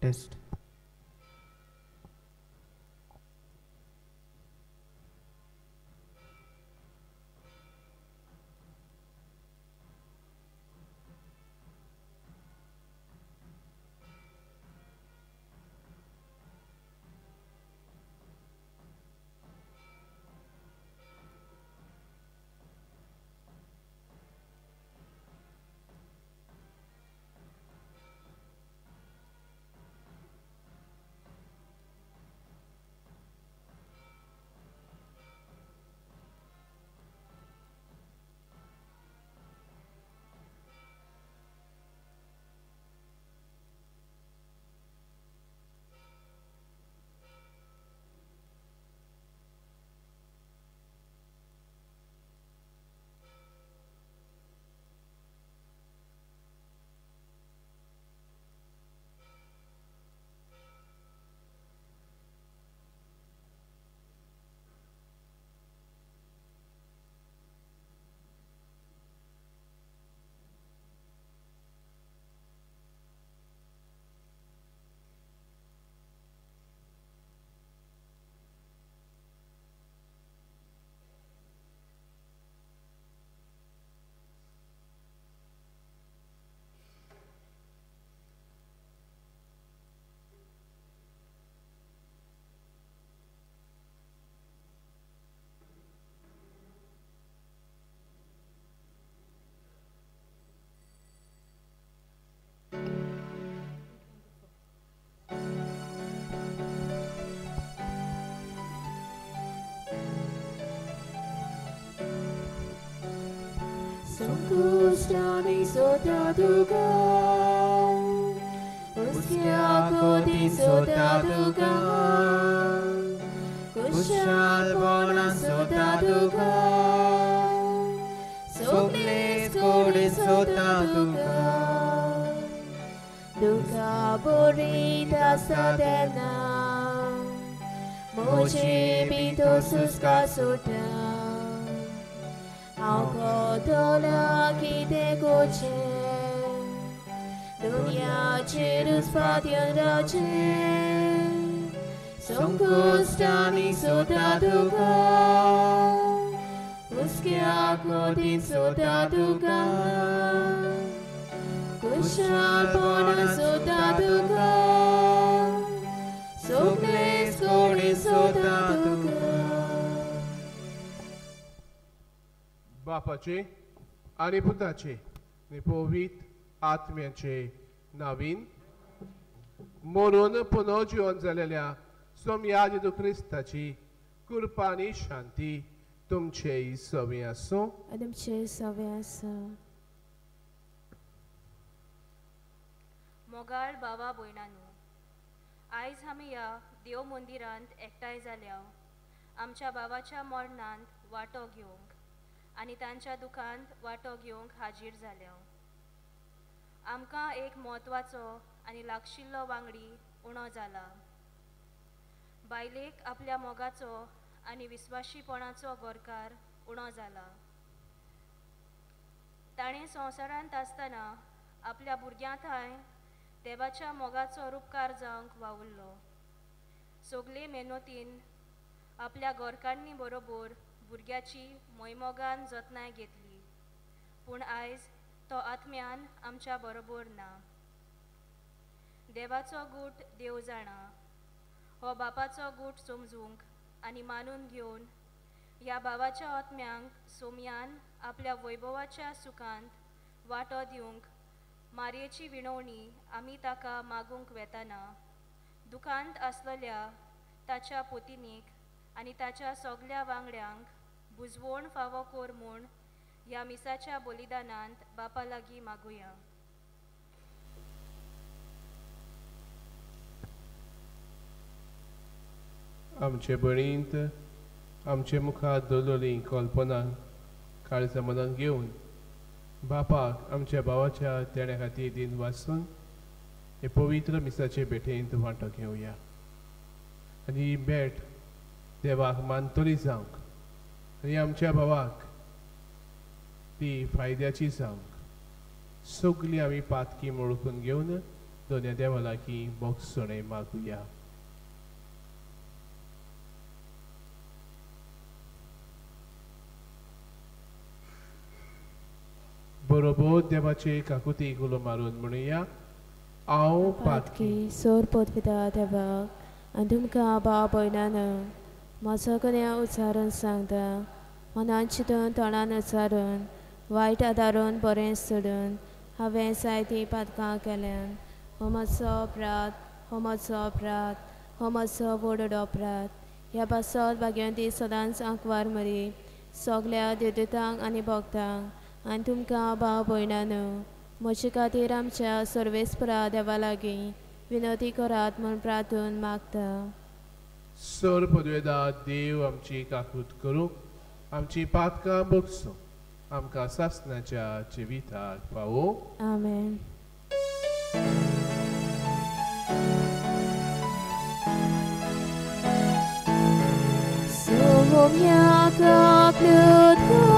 Test. Sadhanam Moshe Bito Suska Sutam Auko Dola Kite Goche. Dunya Chirus Patyan Rache. Sankustami Sota Duga Uskya Kodin Sota Duga Kushapona Sota Duga cori sotaduga बापाचे आणि पुताचे निपोवीत आत्म्याचे नवीन मरून पुनर्जीवन झालेल्या सोम्या जेजू क्रिस्ताची कृपा आणि शांती तुमचे सवी असो Adam ce saviasa. मोगाळ बाबा भयणांनो आयज आमी ह्या देव मंदिरांत एकठांय जाल्या आमच्या बाबाच्या मरणांत वांटो घेवंक आनी तांच्या दुखांत वांटो घेवंक हाजीर जाल्या आमकां एक म्हत्वाचो आनी लागशिल्लो वांगडी उणो जाला. बायलेक आपल्या मोगाचो आनी विस्वाशीपणाचो गोरकार उणो जाला. ताणें संवसारांत आसतना आपल्या भुरग्यां थंय देवाच्या मोगाचो उपकार जावंक वावुरलो सगले मेहनतीन आपल्या गोरकांनी बरोबर भुरग्याची मोयमोगान जतनाय घेतली. पूण आयज तो आत्म्यान आमच्या बरोबर ना. देवाचो गूट देव जाणा. हो बापाचो गूट समजूंक आनी मानून घेवन ह्या बाबाच्या आत्म्यांक सोमयान आपल्या वैभवाच्या सुखांत वांटो दिवंक मारयेची विणवणी आमी ताका मागूंक वेताना दुखांत आसलेल्या ताच्या पोतिनीक आनी ताच्या सगल्या वांगड्यांक बुजवण फावो कोर म्हूण ह्या मिसाच्या बलिदानांत बापा लागीं मागुया. आमचे बळींत आमचे मुखार दवरलेली कल्पना काळजा मनान घेवन बापाक आमच्या भावाच्या तेण्या खातीर दिन वाचून हे पवित्र मिसाचे भेटेंत वांटो घेवया आनी ही भेट देवाक मानतली जावंक आनी आमच्या भावाक ती फायद्याची जावंक सगळीं आमी पातकी मोळकून घेवन दोन्या देवालागी लागीं बोगसणे मागुया. बरोबर देवाचे काकुती गुलो मारून म्हणुया हांव पातकी सोर पोतविता देवाक आनी तुमकां भाव भयणान म्हजो कन्या उच्चारून सांगता मनान चिंतून तोंडान उच्चारून वायट आदारून बरें सोडून हांवें जायतीं पातकां केल्यान हो म्हजो अपराध हो म्हजो अपराध हो म्हजो व्हड अपराध ह्या पासत भाग्यवंती सदांच आंकवार मरी सगल्या देवतांक आनी भक्तांक आनी तुमकां भाव भयणान म्हजे खातीर आमच्या सर्वेस्परा देवा लागीं विनवती करात म्हूण प्रार्थून मागता. सर पदवेदा देव आमची काकूत करूंक आमची पातकां बगसूं आमकां सासणाच्या जिविताक पावो. आमेन. Sohomyaga kludkur,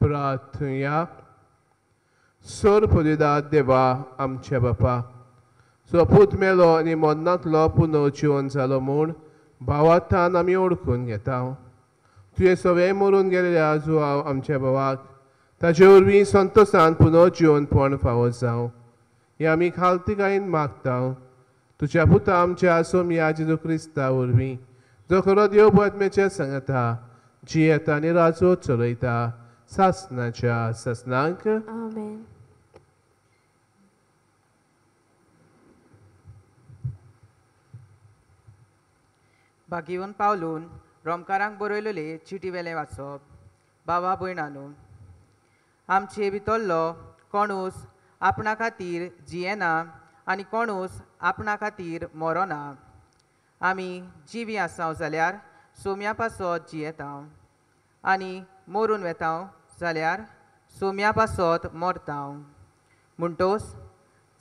प्रार्थया. सर पदवेदा देवा आमच्या बापा. सोपूत मेलो आनी मरणांतलो पुनव जिवन जालो म्हूण भावार्थान आमी ओळखून घेता तुवें सगळे मरून गेलेल्या जुवाव आमच्या भावाक. ताचे वरवीं संतोशान पुनव जिवनपण फावो जावं. हें आमी खालतिकायेन मागता तुज्या पुता आमच्या सोमया जेजू क्रिस्ता वरवीं जो खरो देव बदमेचे सांगता। जी येता आनी राजो चलयता सासनाच्या ससनांक. भागिवन पावलून रोमकारांक बरयलेले चिटी वेले वाचप। बाबा भयणानू। आमचे भितरलो कोणूस आपणा खातीर जियेना। आनी कोणूच आपणा खातीर मरोना आमी जिवी आसांव जाल्यार सोम्या पासत जियेता आनी मरून वेता जाल्यार सोम्या पासत मरता म्हणटोस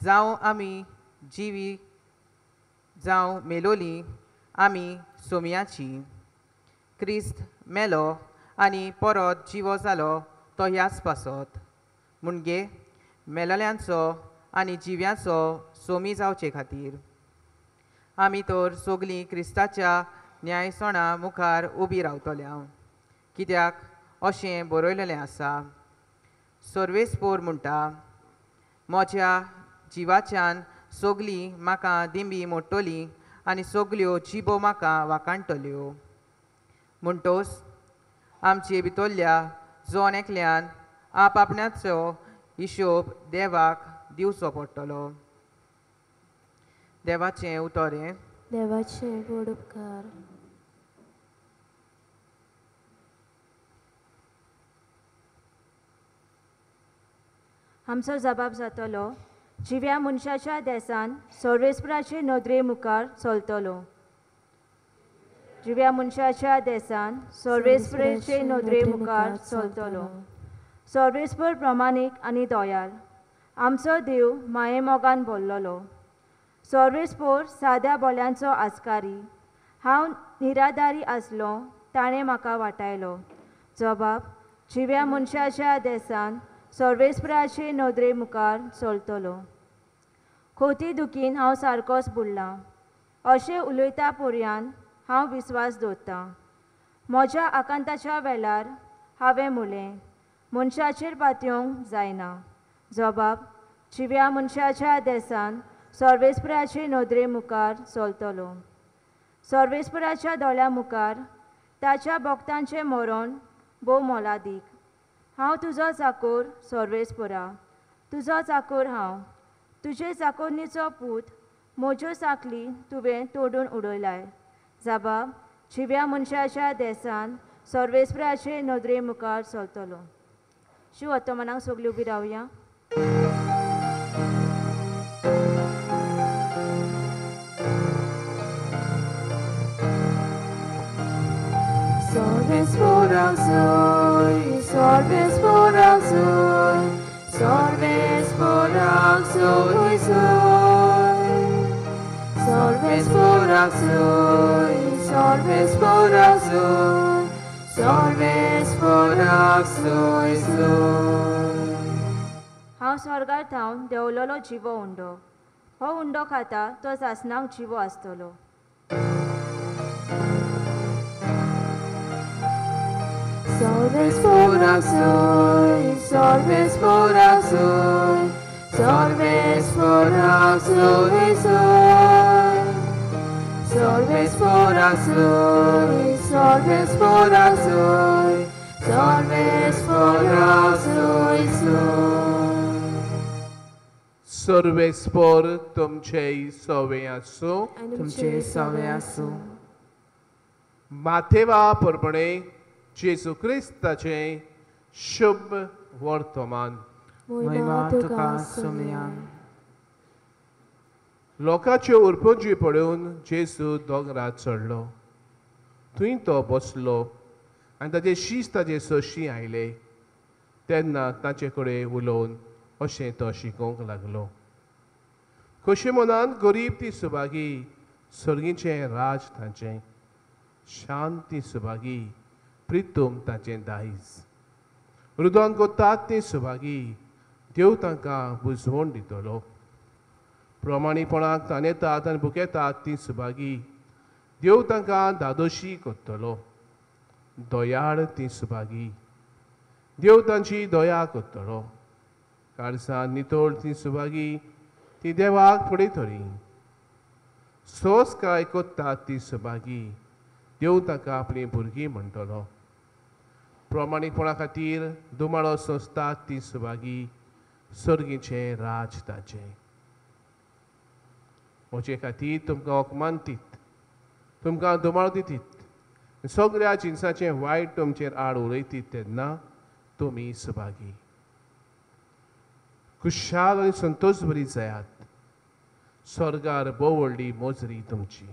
जावं आमी जिवी जावं मेलोली आमी सोम्याची. क्रिस्त मेलो आनी परत जिवो जालो तो ह्याच पासत. म्हणजे मेलल्यांचो आनी जिव्याचो सोमी जावचे खातीर. आमी तर सोगलीं क्रिस्ताच्या न्यायसणा मुखार उबी रावतल्या कित्याक? अशें बरयलेलें आसा. सर्वेस्पोर म्हणटा म्हज्या जिवाच्यान सगलीं म्हाका दिंबी मोडटलीं आनी सोगल्यो जिबो म्हाका वाकाणटल्यो. म्हणटोस आमचे भितरल्या जोन एकल्यान आप आपणाचो हिशोब देवाक दिवचो पडटलो देवाचें उतोरें देवाचे गोड उपकार आमचो जबाब जातलो जिव्या मनशाच्या देसान सर्वेस्पराचे नदरे मुखार चलतलो जिव्या मनशाच्या देसान सर्वेस्पराचे नदरे मुखार चलतलो सर्वेस्पर प्रमाणीक आनी दोयाल आमचो देव मायेमोगान मोगान सर्वेस्पोर साद्या बोल्यांचो आस्कारी. हांव निराधारी आसलो ताणें म्हाका वाटायलो. जबाब जिव्या मनशाच्या देसान सर्वेस्पराचे नदरे मुखार चलतलो. खोती दुखीन हांव सारकोच बुडलां. अशें उलयता पर्यान हांव विस्वास दवरतां म्हज्या आकांताच्या वेळार हांवें म्हणलें मनशाचेर पातयोंक जायना. जबाब जिव्या मनशाच्या देसान सर्वेस्पराचे नदरे मुखार चलतलो सर्वेस्पराच्या दोळ्या मुखार ताच्या भक्तांचें मरण भोव मोलादीक हांव तुजो चाकोर सर्वेस्परा. तुजो चाकोर हांव. तुजे चाकोरणीचो पूत म्हज्यो साखली तुवें तोडून उडयलाय. जबाब जिव्या मनशाच्या देसान सर्वेस्पराचे नदरे मुखार चलतलो शिव वर्तमानाक सगळीं उबी रावया Sorbes por soy, sorbes por soy, sorbes por soy, soy. Sorbes por soy, sorbes por soy, sorbes por soy, soy. Ausorgataun de ololo chivo undo. Ho undo kata tosas nang chivo astolo. Solves por azul, solves por azul, solves por azul, sol. Solves por azul, solves por azul, solves por azul. सर्वेस्पर तुमचे सवे आसूं तुमचे सवे आसूं माथेवा परपणे जेजू क्रिस्ताचे शुभ वर्तमान. लोकांच्यो उरपंजी पडून जेजू दोंगरात चडलो थंय तो बसलो आनी ताचे शीस ताचे सोशी आयले. तेन्ना ताचे कडेन उलोवन अशें तो शिकोवंक लागलो खोशे मनान गरीब ती सुभागी सर्गीचें राज ताचें शांती सुभागी प्रितूम तांचें दायज रुदोन कोतात ती सुभागी देव तांकां बुजवण दितलो प्रमाणीपणाक ताणेतात आनी बुकेतात ती सुभागी देव तांकां दादोशी करतलो दोयाळ ती सुभागी देव तांची दोया करतलो काळजान नितोळ ती सुभागी ती देवाक पडयतली सोस काय कोत्ता ती सुभागी देव ताका आपली भुरगीं म्हणटलो. प्रमाणीकपणा खातीर दुमाळो सोंसतात ती सुभागी सर्गीचें राज ताचें म्हजे खातीर तुमकां ओकमान दित तुमकां दुमाळ दितीत सगळ्या जिन्साचें वायट तुमचेर आड उलयतीत तेन्ना तुमी सुभागी खुशाल आनी संतोश बरी जायात स्वर्गार भोव व्हडली मोजरी तुमची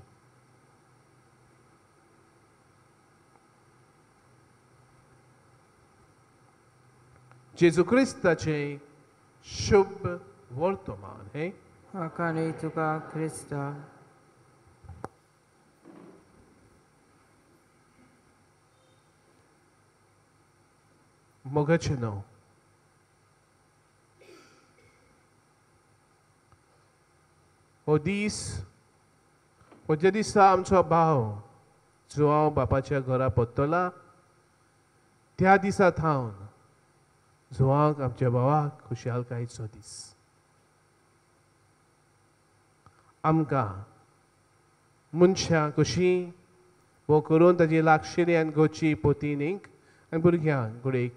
जेजू क्रिस्ताचें शुभ वर्तमान हे आकाणी तुका क्रिस्ता मोगाचें न्हू हो दीस हो म्हज्या दिसा आमचो भाव जो बापाच्या घरा पत्तला त्या दिसा थावन जुवांक आमच्या भावाक खुशालकायचो दीस. आमकां मनशां खुशी वो हो करून ताची लागशिरी आनी गोची पोतीनीक आनी भुरग्यांक गुडेक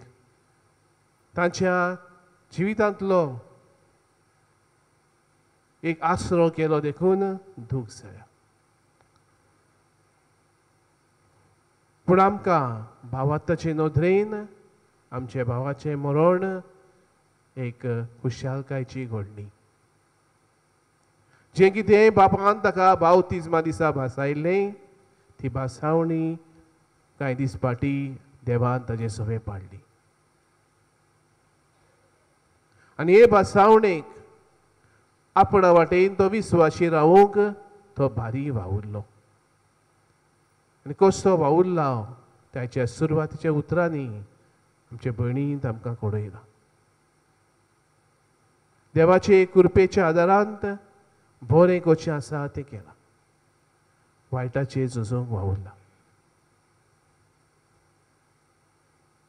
तांच्या जिवितांतलो एक आसरो केलो देखून दूख जाया पूण आमकां भावाताचे नोदरेन आमचे भावाचें मरण एक खुशालकायची घडणी जें कितें बापान ताका भाव तिजमा दिसा भासायल्लें ती भासावणी कांय दीस फाटी देवान ताजे सवे पाडली. आनी हे भासावणेक आपणा वाटेन तो विस्वाशी रावूंक तो भारी वावुरलो आनी कसो वावुरला ताच्या सुरवातीच्या उतरांनी आमचे भयणींत आमकां कळयला देवाचे कृपेच्या आदारांत बरें कशें आसा तें केलां वायटाचे झुजोवंक वावुरला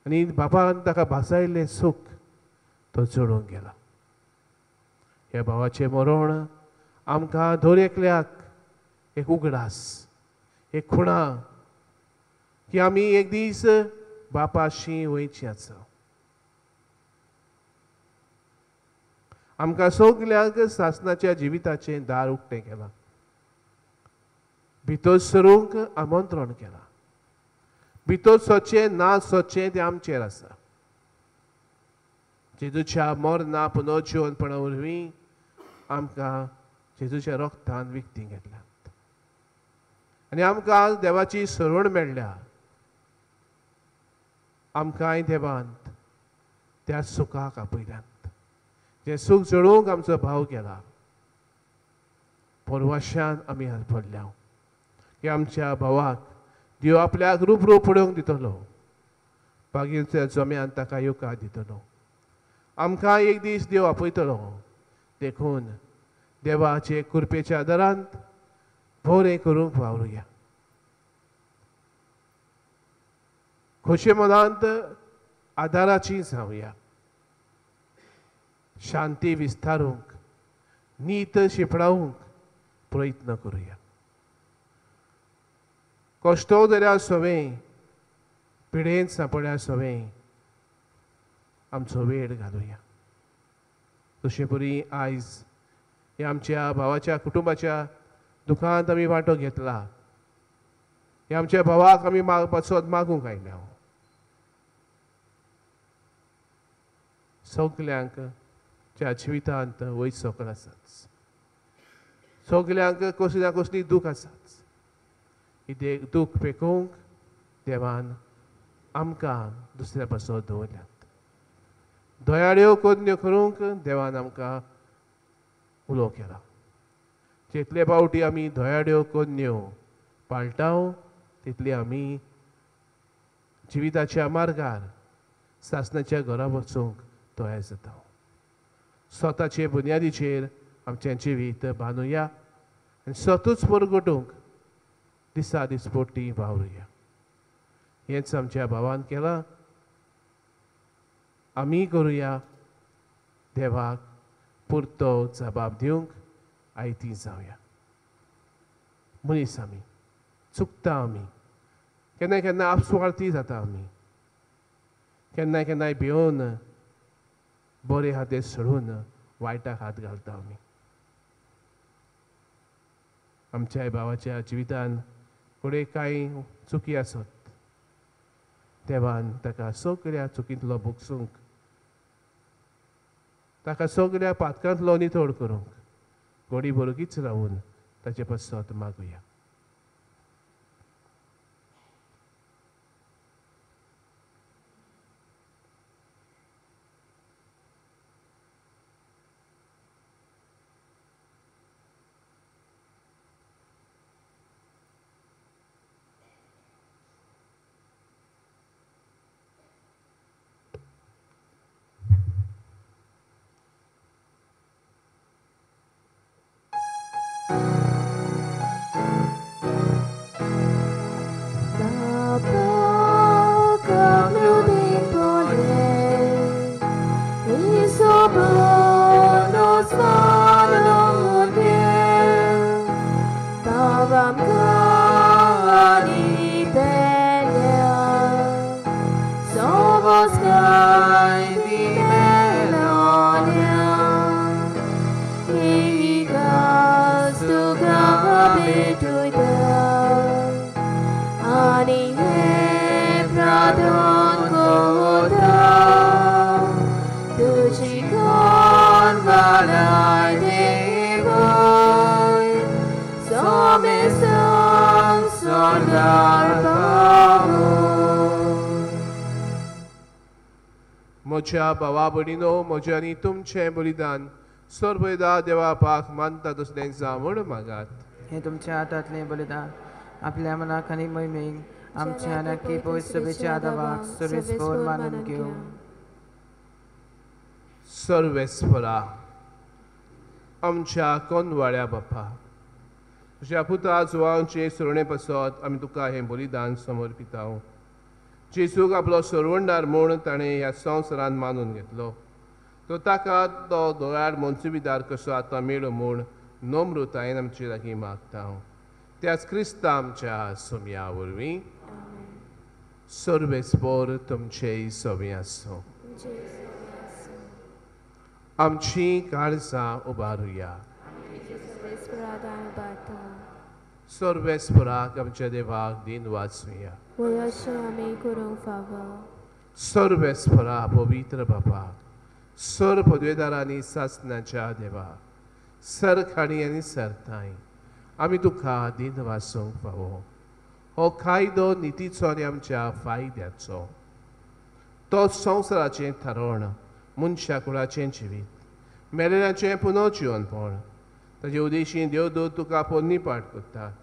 आनी बापान ताका भासायिल्लें सूख तो चडोवंक गेला ह्या भावाचें मरण आमकां दर एकल्याक एक उगडास एक खुणा की आमी एक दीस बापाशी वयची आसा. आमकां सगल्याक सासनाच्या जिविताचें दार उक्तें केलां. भितर सरूंक आमंत्रण केलां. भितर सोदचें ना सोदचें तें आमचेर आसा. जेजूच्या मोरना पुनर्जीवनपणा वरवीं आमकां जेजूचें रक्तान विकती घेतल्यात. आनी आमकां आज देवाची सरवण मेळ्ळ्या आमकांय देवांत त्या सुखाक आपयल्यात. जे सूख जळोवंक आमचो भाव केला पोरवाश्यान आमी आज भरल्या की आमच्या भावाक देव आपल्याक रूप रूप पडोवंक दितलो. बागेच्या जम्यान ताका येवकार दितलो. आमकां एक दीस देव आपयतलो. देखून देवाचे कृपेच्या आदारांत बरें करूंक वावरुया. खोशे मनांत आदाराची जावया शांती विस्तारूंक नीत शिपडावूंक प्रयत्न करुया. कश्टो जऱ्या सवें पिडेंत सांपड्या सवें आमचो वेळ घालूया. तशे आयज हे आमच्या भावाच्या कुटुंबाच्या दुखांत आमी वांटो घेतला. हे आमच्या भावाक आमी पासत मागूंक आयल्या हो. सगल्यांक च्या जिवितांत वयर सकल आसाच. सगल्यांक कसली ना कसली दूख आसाच. ही दे दूख पेकोवंक देवान आमकां दुसऱ्या पासत दवरल्यात. दयाळ्यो कन्यो करूंक देवान आमकां उलो केला जितले फावटी आमी दोयाड्यो कन्यो पाळटाव तितली आमी जिविताच्या मार्गार सासणाच्या घरा वचूंक तयार जाता स्वताचे बुन्यादीचेर आमचें जिवीत बांदुया आनी स्वतूच परगटूंक दिसा दिसपोटी वावरुया. हेंच आमच्या भावान केलां. आमी करुया. देवाक पुरतो जबाब दिवंक आयती जावया मनीस आमी चुकता आमी केन्ना केन्ना आपसुवार्थी जाता आमी केन्ना केन्नाय भिवून बरे हाते सोडून वायटाक हात घालता आमी आमच्या भावाच्या जिवितान फुडें कांय चुकी आसत. देवान ताका सगळ्या चुकींतलो भोगसूंक ताका सगळ्या पातकांतलो नितोड करूंक गोडी बरोगीच रावून ताचे पसत मागुया म्हज्या भावा भयणीनो म्हजें आनी तुमचें बलिदान सर्वदा देवा पाक मानता तसलें जावण मागात हे तुमच्या हातांतलें बलिदान आपल्या मनाक आनी मोहिमेक आमच्या नक्की पवित्र सभेच्या आदाराक सर्वेस्पोर मानून घेवं सर्वेस्परा आमच्या कोनवाड्या बापा तुज्या पुता जुवांचे सुरणे पासत आमी तुका हें बलिदान समर्पिता जेजूक आपलो सरवंडार म्हूण ताणें ह्या संवसारांत मानून घेतलो. तो ताका तो दोळ्यार मनसुबीदार कसो आतां मेळो म्हूण नम्रतायेन आमचे लागीं मागता हांव. त्याच क्रिस्ता आमच्या सोम्या वरवीं. सर्वेस्पोर तुमचेय सोबी आसूं. आमची काळजां उबारुया सर्वेस्पराक आमच्या देवाक दिन वाचुया. वय अशें सर्वेस्परा पवित्र बापाक सर पदवेदारांनी सासनाच्या देवा सर खाणी आनी सरताय आमी तुका दिन वासूंक फावो हो कायदो नितीचो आनी आमच्या फायद्याचो तो संवसाराचें थारोवण मनशा कुळाचें जिवीत मेलेल्यांचें पुनर्जिवनपण ताचे उदेशी देवदूत तुका पोन्नी पाठ करतात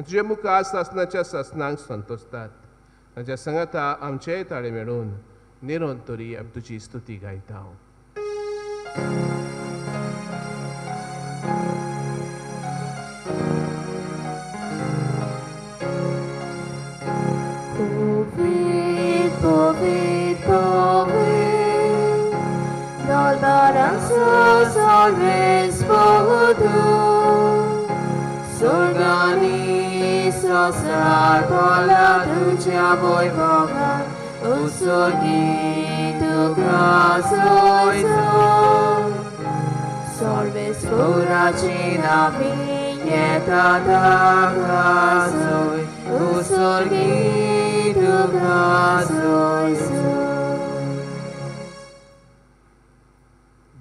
आनी तुजे मुखार सासनाच्या सासनांक संतोसतात ताच्या संगता आमचेय ताळे मेळून निरंतरी आमी तुजी स्तुती गायता Povid, povid, povid Dal baranzo Hristos acolo aduce a voi boga, usonitul glasul său. Solves curacina vietatea glasului, usonitul glasul său.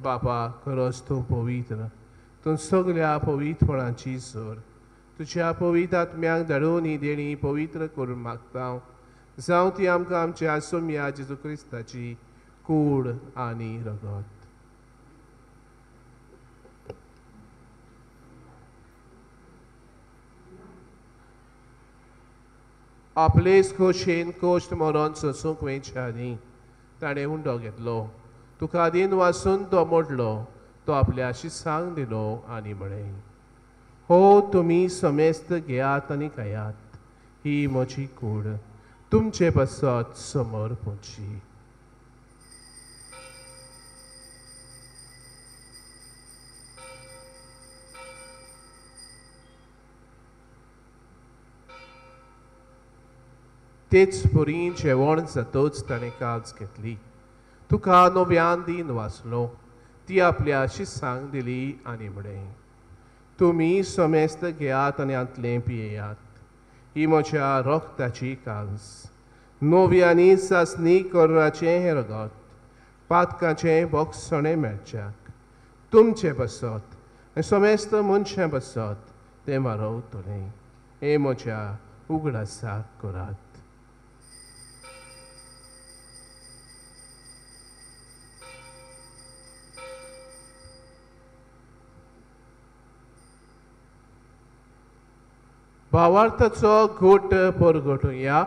Baba, căros tu povitră, tu-n soglea povit francizor, तुझ्या तुज्या पवित्र आत्म्याक धाडून ही देणी पवित्र करून मागता जावं ती आमकां आमच्या सोम्या जेजू क्रिस्ताची कूड आनी रगत आपलेच खोशेन कोश्ट मरोन सोसूंक वयच्या ताणें उंडो घेतलो तुका दिन वाचून तो मोडलो तो आपल्या शिसांक दिलो आनी म्हळें हो तुमी समेस्त घेयात आनी खायात ही म्हजी कूड. तुमचे बसत समोर पोची. तेच पुरी जेवण जातोच ताणें काज घेतली. तुका नव्यान दिन वाचलो. ती आपल्या शिस्सांक दिली आनी म्हळें तुमी समेस्त घेयात आनी आंतलें पियेयात ही म्हज्या रोखताची कांस नव्यानी सासणी कोराचें हें रगत पातकाचें बोगसणें मेळच्याक तुमचें बसत आनी समेस्त मनशें बसत तें मारवतलें हे म्हज्या उगडासाक करात भावार्थाचं घोट पोर घोटूया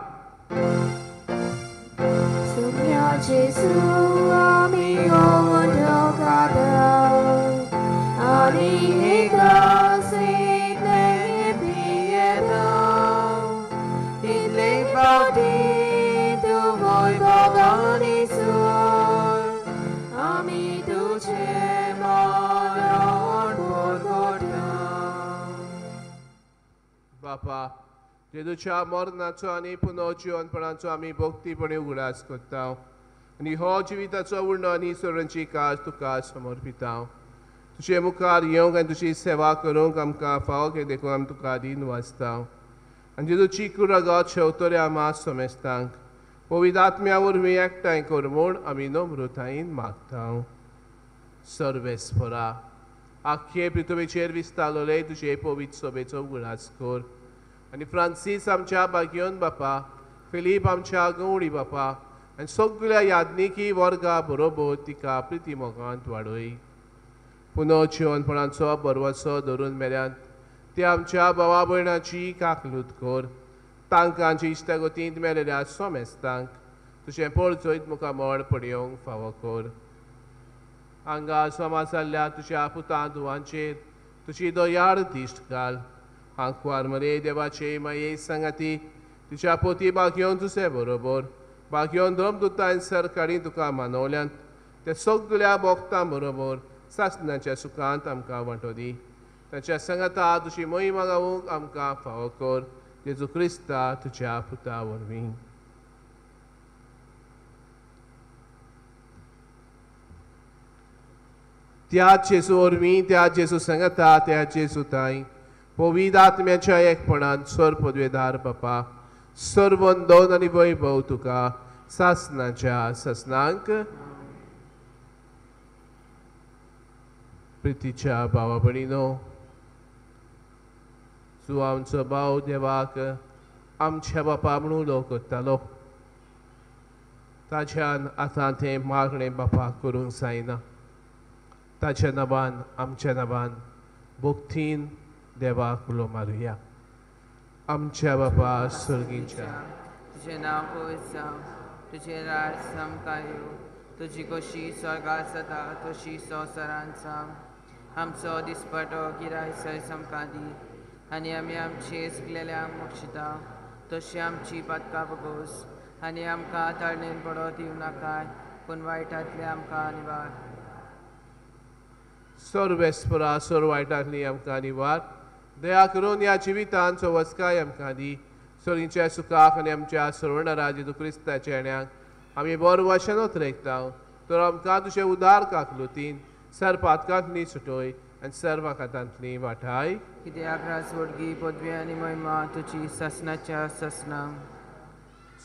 आणि बापा जेजूच्या मरणाचो आनी पुनर्जिवनपणाचो आमी भक्तीपणे उगडास करता आनी हो जिविताचो उर्णो आनी सोडूंची काज तुका समर्पिता तुजे मुखार येवंक आनी तुजी सेवा करूंक आमकां फावो के देखून आमी तुका दिन वाचता आनी जेजूची कुरागत शेवतरे आमा समेस्तांक पवित्र आत्म्या वरवीं एकठांय कर म्हूण आमी नम्रतायेन मागता सर्वेस्परा आख्खे पृथ्वीचेर विस्तारलोले तुजे पवित्र सभेचो उगडास कर आनी फ्रांसीस आमच्या बागयोन बापा फिलीप आमच्या गवळी बापा आनी सगळ्या याज्ञिकी वर्गा बरोबर तिका प्रिती मोगांत वाडय पुनर्जिवनपणाचो बरवसो धरून मेल्यान ते आमच्या भावा भयणाची काकलूत कर तांकां जी इश्टागतींत मेलेल्या सोमेस्तांक तुजें पळचोयत मुखार मळ पडयोंक फावो कर हांगा सोमा जाल्ल्या तुज्या पुतां धुवांचेर तुजी दयाळ दिश्ट घाल. हांकवार मरे देवाचे माये सांगाती तुज्या पोती बागयोन तुजे बरोबर बागयोन धम दुतान सरकारी तुका मानवल्यान ते सगळ्या भोगतां बरोबर सासणाच्या सुखांत आमकां वांटो दी ताच्या सांगाता तुजी महिमा गावूंक आमकां फावो कर जेजू क्रिस्ता तुज्या पुता वरवीं त्याच जेसू वरवीं त्या जेसू आत्म्याच्या एकपणान सर पदवेदार बापा. सर्व दोन आनी वैभव तुका. सासनाच्या ससनांक. प्रितीच्या भावा भणीनो तूं आमचो भाव देवाक आमच्या बापा म्हणून उलोव करतालो ताच्यान आतां तें मागणें बापाक करूंक जायना. ताच्या नबान आमच्या नबान भोगतीन देवाक उलो मारुया आमच्या बापा सर्गीच्या तुझें नांव जावं तुजें राज समकाय येवं तुजी कशी स्वर्गात जाता तशी संवसारांत जावं आमचो दिसपटो गिरायसय समका दी आनी आमी आमची चुकलेल्यांक मोक्षिता। तशी आमची पातकां बगोस। आनी आमकां तळणेन पडो दिवं नाकाय पूण वायटांतले आमकां निवार। सर्वेस्परा सर वायटांतली आमकां निवार। दया करून ह्या जिवितांचो वचकाय आमकां दी सर्गीच्या सुखाक आनी आमच्या सर्वण राज क्रिस्ताच्या येण्याक आमी बरो वशनूच रेखता तर आमकां तुजें उदार काकलुतीन सरपातकांत न्ही सुटोय आनी सर्वा खातांतली वाठाय. कित्याक राजवडगी पदवी आनी महिमा तुजी ससनाच्या ससना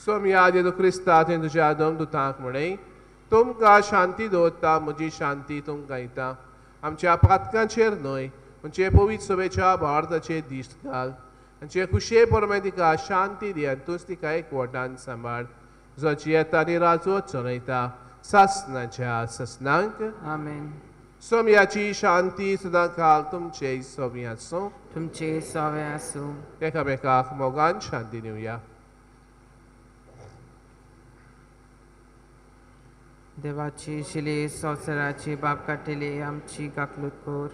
सोम्या जेदो क्रिस्ता थंय तुज्या आदम दुतांक म्हणय. तुमकां शांती दवरता म्हजी शांती तुमकां दिता. आमच्या पातकांचेर न्हय म्हणजे पवित्र सभेच्या भारताचेर दिश्ट घाल आमचे खुशे परमे तिका शांती दी आनी तूंच तिका एकवटान सांबाळ जाची येता आनी राजवत चलयता सासनाच्या ससनांक आमेन सोम्याची शांती सदां काल तुमचे सोम्याचो तुमचे सवे आसूं एकामेकाक मोगान शांती दिवया देवाची शिले संवसाराची बाब काडटली आमची काकलूत कोर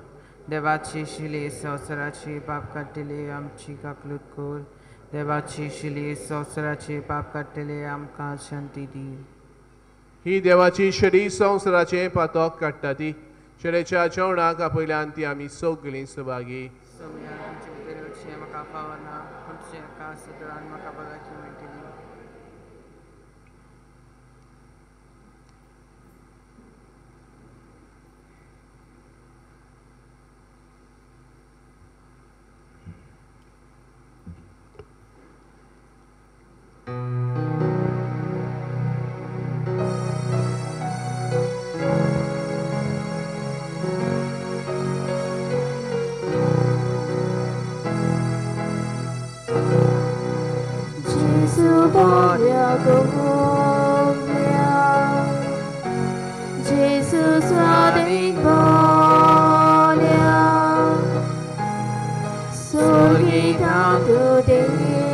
देवाची शिले संवसाराची बाब काडटली आमची काकलूत कोर देवाची शिले संवसाराची बाब काडटले आमकां शांती दी. ही देवाची शरी संवसाराचे पातोक काडटा ती शरेच्या जेवणाक आपयल्यान ती आमी सगळीं सुभागी सोम्या भितर म्हाका फावना तुमचे एका म्हाका बगाची Jesus 我要供养，Jesus 我得供养，所以到土地。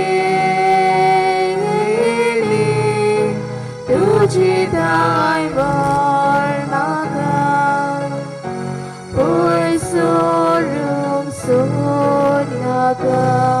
God.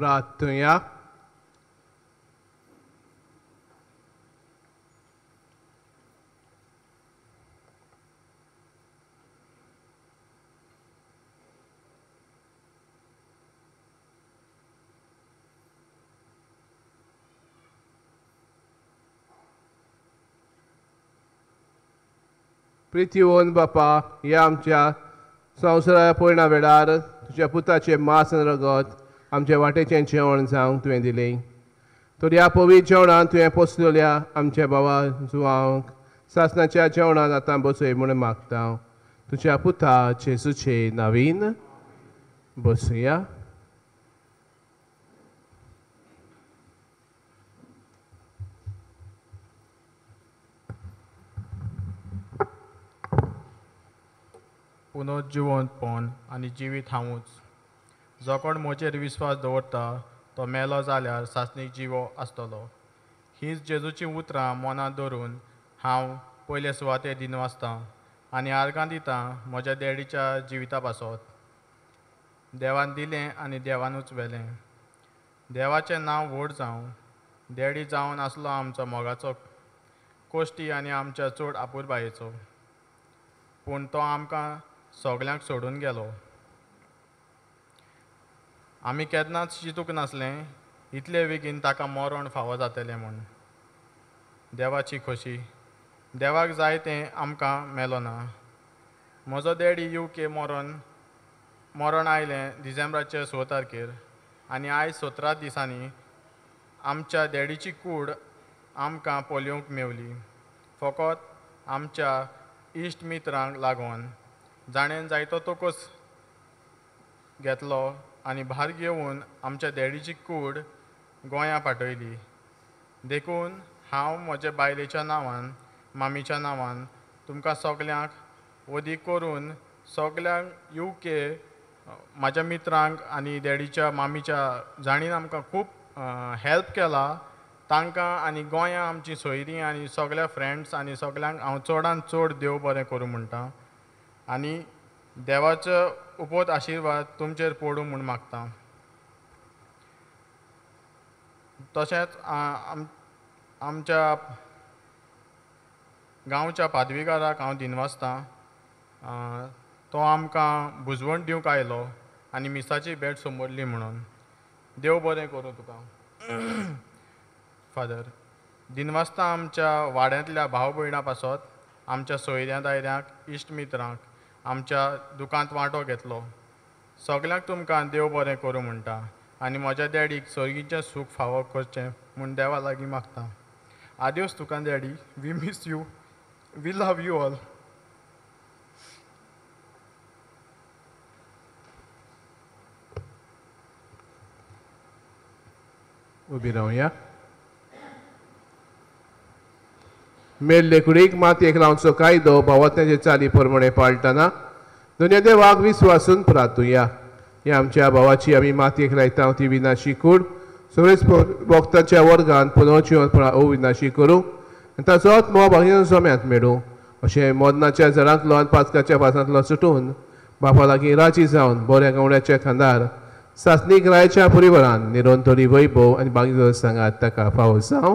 प्रार्थना प्रितीवन बापा ह्या आमच्या संवसारा पळयना वेळार तुज्या पुताचें मास आनी रगत आमच्या वाटेचें जेवण जावंक तुवें दिलें तर ह्या पवित्र जेवणांत तुवें पोसलेल्या आमच्या भावा जुवांक सासणाच्या जेवणांत आतां बसय म्हणून मागता तुज्या पुता जेसूचे नवीन बसुया पुनर्जिवंतपण आनी जिवीत हांवूच जो कोण म्हजेर विस्वास दवरता तो मेलो जाल्यार सासणीक जिवो आसतलो. हीच जेजूची उतरां मनांत धरून हांव पयले सुवातेर दिन वाचतां आनी आर्गां दितां म्हज्या देडीच्या जिविता पासत. देवान दिलें आनी देवानूच व्हेलें देवाचें नांव व्हड जावं देडी जावन आसलो आमचो मोगाचो कोश्टी आनी आमच्या चड आपुरबायेचो. पूण तो आमकां सगल्यांक सोडून गेलो. आमी केन्नाच चिंतूंक नासलें इतले बेगीन ताका मरण फावो जातलें म्हूण. देवाची खोशी. देवाक जाय तें आमकां मेलो ना म्हजो डॅडी यू के मरण मरण आयलें डिसेंबराचे स तारखेर. आनी आयज सतरा दिसांनी आमच्या डॅडीची कूड आमकां पोलियोंक मेवली. फकत आमच्या इश्ट मित्रांक लागून. जाणें जायतो तोकोस घेतलो. आनी भार घेवन आमच्या डॅडीची कूड गोंयां पाठयली देखून हांव म्हज्या बायलेच्या नांवान मामीच्या नांवान तुमकां सगल्यांक वदी करून सगल्यांक यू के म्हाज्या मित्रांक आनी डॅडीच्या मामीच्या जाणीन आमकां खूब हेल्प केला. तांकां आनी गोंयां आमची सोयरीं आनी सगल्या फ्रेंड्स आनी सगल्यांक हांव चडांत चड देव बरें करूं म्हणटा. आनी देवाचो उपोत आशिर्वाद तुमचेर पडूं म्हूण मागता. तशेंच आम आमच्या गांवच्या पादवीकाराक हांव दिनवासतां तो आमकां बुजवण दिवंक आयलो आनी मिसाची भेट समोरली म्हणून. देव बरें करूं तुका. फादर दिनवासता आमच्या वाड्यांतल्या भाव भयणां पासत आमच्या सोयऱ्यां दायऱ्यांक इश्ट मित्रांक आमच्या दुकांत वांटो घेतलो. सगल्यांक तुमकां देव बरें करूं म्हणटा आनी म्हज्या डॅडीक सर्गीचें सूख फावो करचें म्हूण देवा लागीं मागता. आदिवस तुका daddy we miss you we love you all उबी रावया मेल्लेकुडीक मातयेक लावचो कायदो भावात्याचे चाली प्रमाणे पाळटना दुनिया वाग विस्वासून प्रार्थुया ही आमच्या भावाची आमी मातयेक लायता ती विनाशी कूड. सगळेच भक्तांच्या वर्गान पुनव ओ विनाशी करूं. आनी ताचो आत्मो भागिन सोम्यांत मेळूं. अशें मोदनाच्या झाडांतलो आनी पाचकाच्या पासांतलो सुटून बापा लागीं राजी जावन बऱ्या गावड्याच्या खांदार सासनीक रायच्या परिवारान निरोंतरी वैभव आनी बागी सांगात ताका फावो हो? जावं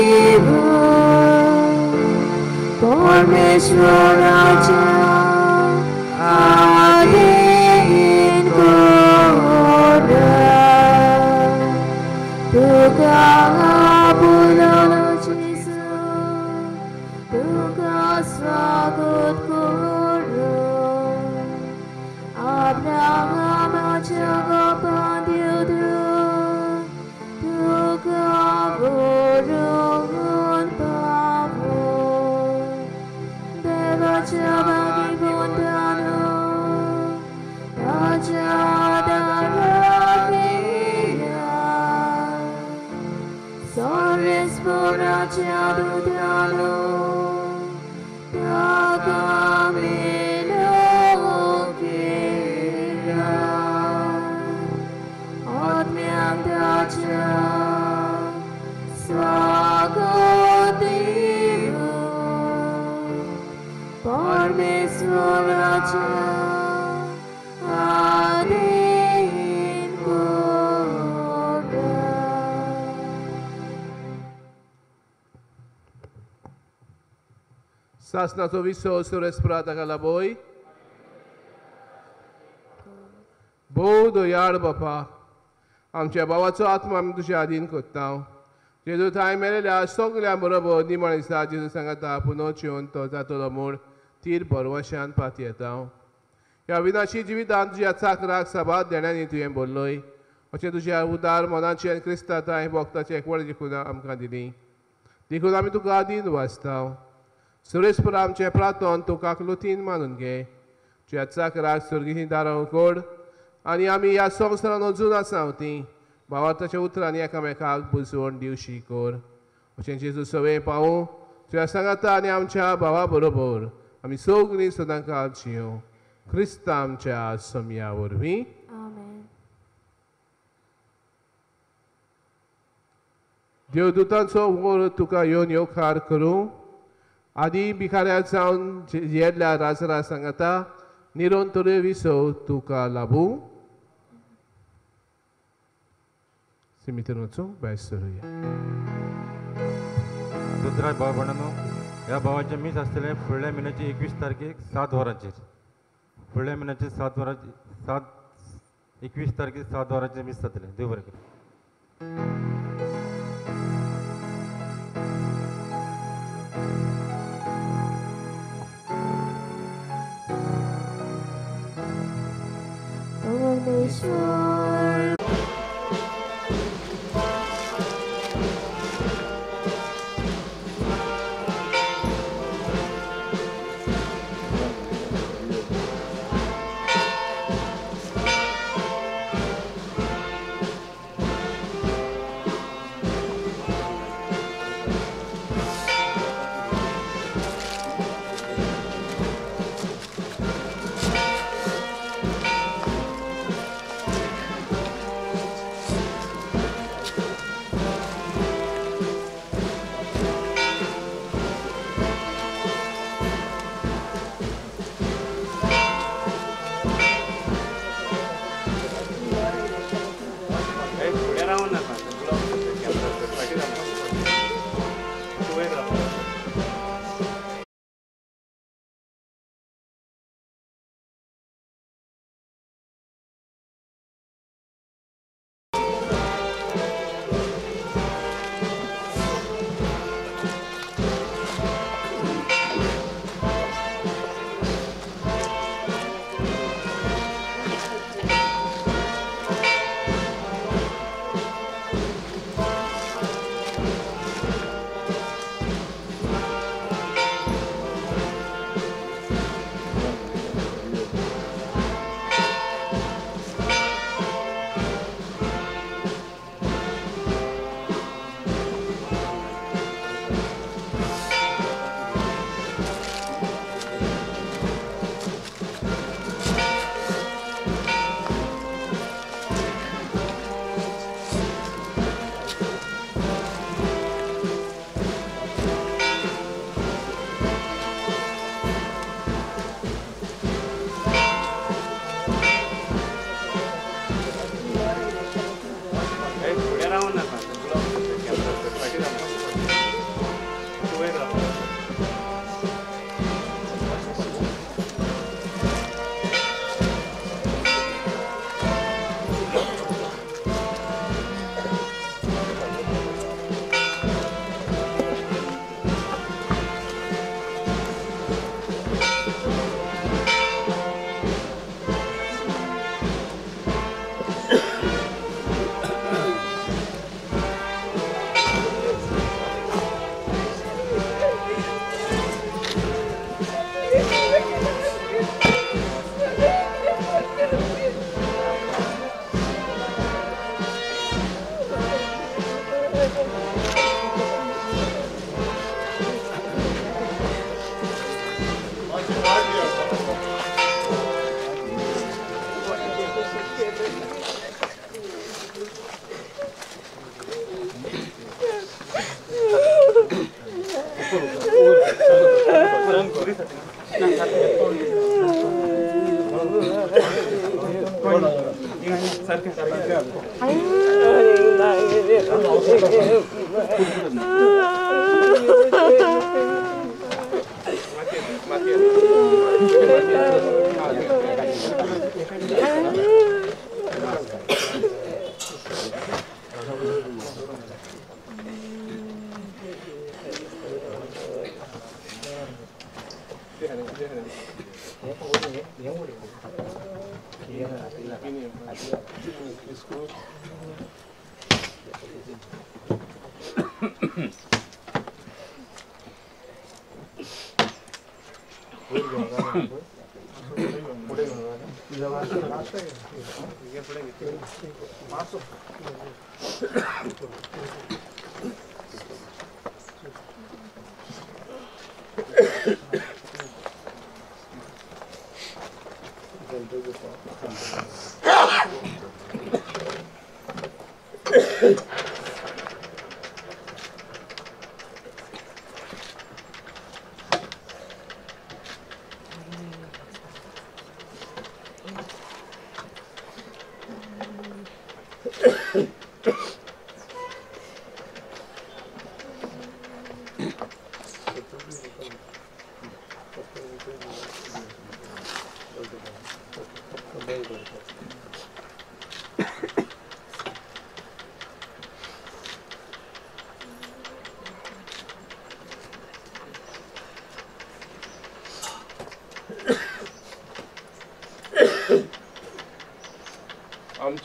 परमेश्वराच्या आधीन गोड तुका बोललो Σας να το βήσω ως ώρες πράτα καλαμπόη. Μπούδο γιάρ παπά. Αμτσιά παπά τσο άτμα μην τους γιαδίν κοτάω. Και το τάι μέρε λάστον κλαμπορό πόδι μανιστά και το σαγκατάπου νότσιον το τάτο λαμούρ. तीर बरवशान पात येता ह्या अविनाशी जिवितांत तुज्या चाकराक सभा देण्यानी तुवें बोल्लोय. अशें तुज्या उदार मनाची आनी क्रिस्ताताय भक्ताची एकवट देखून आमकां दिली. देखून आमी तुका आदीन वाचता सुरेशपुर आमचे प्रार्थन तुका लुतीन मानून घे. तुज्या चाकराक सुर्गीनी दारां कोड. आनी आमी ह्या संवसारान अजून आसा ती. भावार्थाच्या उतरांनी एकामेकाक बुजवण दिवशी कर अशें जेजू सवय पावूं. तुज्या सांगाता आनी आमच्या भावा बरोबर. आमी सगळीं सदां काळ जियो क्रिस्ता आमच्या समया वरवीं. देवदूतांचो वर तुका येवन येवकार करूं. आदी भिकाऱ्या जावन येयल्ल्या राजरा सांगाता निरोंतरे विसो तुका लाभू. सिमितर वचूं भायर सरुया. रुद्राज भाव ह्या भावाचें मीस आसतलें फुडल्या म्हयन्याची एकवीस तारखेक सात वरांचेर फुडल्या म्हयन्याचे सात वरांचे सात एकवीस तारखेक सात वरांचेर मीस जातलें देव बरें करूं परमेश्वर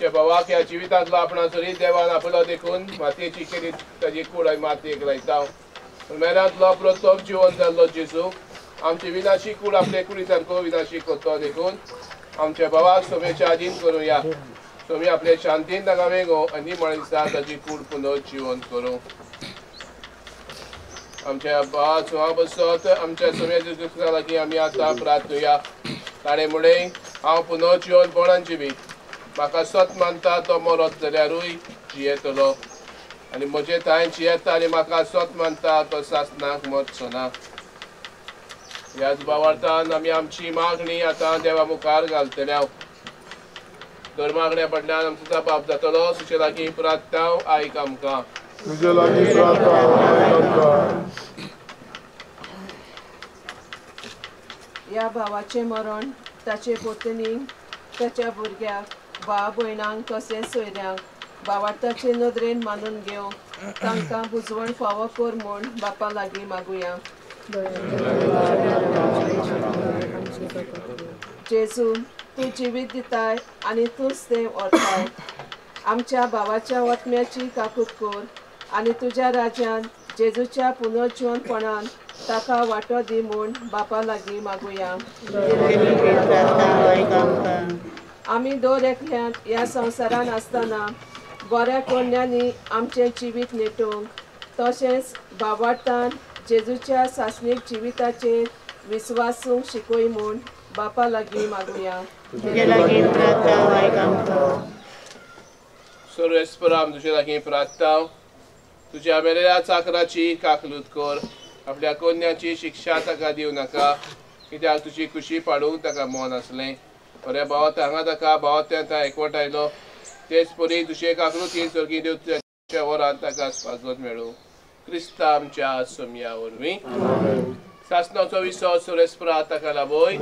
आमच्या भावाक ह्या जिवितांतलो आपणाचोरी देवान आपलो देखून मातयेची केली ताजी कूड मातयेक लायता मेरांतलो आपलो तोप जिवन जाल्लो जेजूक आमची विनाशी कूड आपले कुडी सारको विनाशी करतो देखून आमच्या भावाक सोमेच्या आदीन करूया. सोमी आपले शांतीन ताका वेगो आनी मणिसा ताजी कूड पुनर्जीवन जिवन करूं. आमच्या भावा सुहा बसत आमच्या सोम्या जेजूचा लागीं आमी आतां प्रार्थुया. ताणे मुळे हांव पुनर्जीवन कोणांची बी? म्हाका सत मानता तो मरत जाल्यारूय जियेतलो आनी म्हजे थंय जियेता आनी म्हाका सत मानता तो सासनाक मरचो ना ह्याच भावार्थान आमी आमची मागणी आतां देवा मुखार घालतल्या दर मागण्या फाटल्यान आमचो बाप जातलो तुजे लागीं प्रार्थांव आयक आमकां तुझे लागीं प्रार्थना ह्या भावाचें मरण ताचे पोतनीक ताच्या भुरग्याक भाव भयणांक तशेंच सोयऱ्यांक? भावार्थाचे नदरेन मानून घेवंक. तांकां बुजवण फावो कर म्हूण बापा लागीं मागुया. जेजू तूं जिवीत दिताय आनी तूंच तें व्हरताय आमच्या भावाच्या वतम्याची काकूत कर आनी तुज्या राज्यान जेजूच्या पुनर्जीवनपणान ताका वांटो दी म्हूण बापा लागीं मागुया. आमी दर एकल्यान ह्या संवसारान आसतना बऱ्या कोण्यांनी आमचें जिवीत नेटोवंक तशेंच भावार्थान जेजूच्या सासणीक जिविताचेर विस्वासूंक शिकोय म्हूण बापा लागीं मागुया सर्वेस्पराम तुजे लागीं प्रार्थांव तुज्या मेलेल्या चाकराची काकलूत कर आपल्या कोन्याची शिक्षा ताका दिवं नाका? कित्याक तुजी खुशी पाडूंक ताका मन आसलें बऱ्या भावात हांगा ताका भावात तें एकवट आयलो तेच परी तुजे काकलूत ही सर्गी देव तुज्या वरान ताका स्वागत मेळूं क्रिस्ता आमच्या सोमया वरवीं सासणाचो विसो सुरेस्परा ताका लाबोय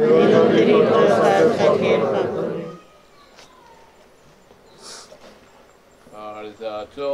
Arzato